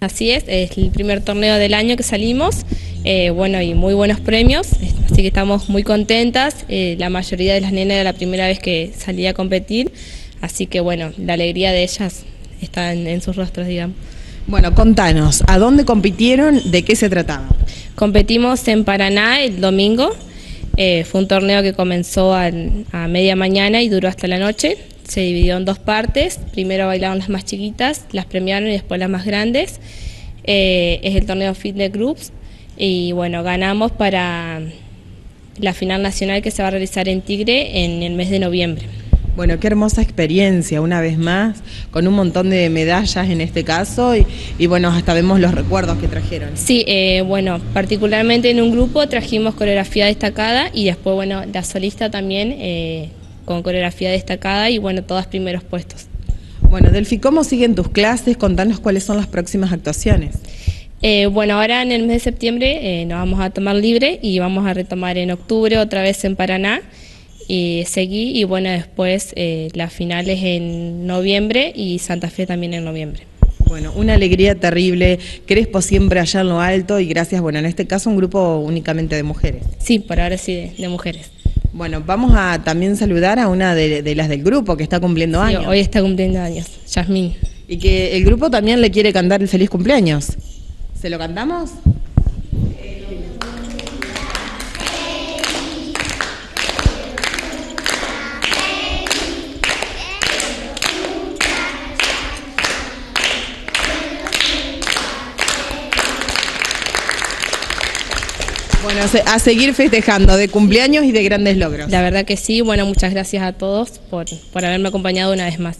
Así es, es el primer torneo del año que salimos, eh, bueno, y muy buenos premios, así que estamos muy contentas. Eh, la mayoría de las nenas era la primera vez que salía a competir, así que bueno, la alegría de ellas está en, sus rostros, digamos. Bueno, contanos, ¿a dónde compitieron? ¿De qué se trataba? Competimos en Paraná el domingo, eh, fue un torneo que comenzó a media mañana y duró hasta la noche se dividió en dos partes. Primero bailaron las más chiquitas, las premiaron y después las más grandes. Eh, es el torneo Fitness Groups y bueno, ganamos para la final nacional que se va a realizar en Tigre en el mes de noviembre. Bueno, qué hermosa experiencia, una vez más, con un montón de medallas en este caso, y, bueno, hasta vemos los recuerdos que trajeron. Sí, eh, bueno, particularmente en un grupo trajimos coreografía destacada y después, bueno, la solista también eh, con coreografía destacada y bueno, todas primeros puestos. Bueno, Delfi, ¿cómo siguen tus clases? Contanos cuáles son las próximas actuaciones. Eh, bueno, ahora en el mes de septiembre eh, nos vamos a tomar libre y vamos a retomar en octubre otra vez en Paraná y seguí y bueno, después eh, las finales en noviembre y Santa Fe también en noviembre. Bueno, una alegría terrible, Crespo siempre allá en lo alto y gracias, bueno, en este caso un grupo únicamente de mujeres. Sí, por ahora sí, de mujeres. Bueno, vamos a también saludar a una de, las del grupo que está cumpliendo años. Hoy está cumpliendo años, Yasmín. Y que el grupo también le quiere cantar el feliz cumpleaños. ¿Se lo cantamos? Bueno, a seguir festejando de cumpleaños y de grandes logros. La verdad que sí, bueno, muchas gracias a todos por, por haberme acompañado una vez más.